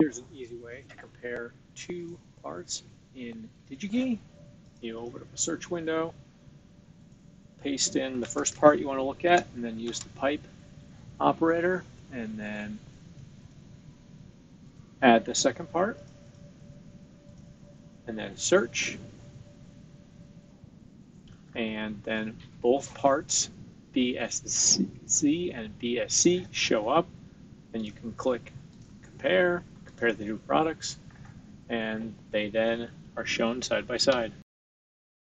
Here's an easy way to compare two parts in DigiKey. You open up a search window, paste in the first part you want to look at, and then use the pipe operator, and then add the second part, and then search, and then both parts BSC and BSC show up, and you can click compare, compare the two products, and they then are shown side by side.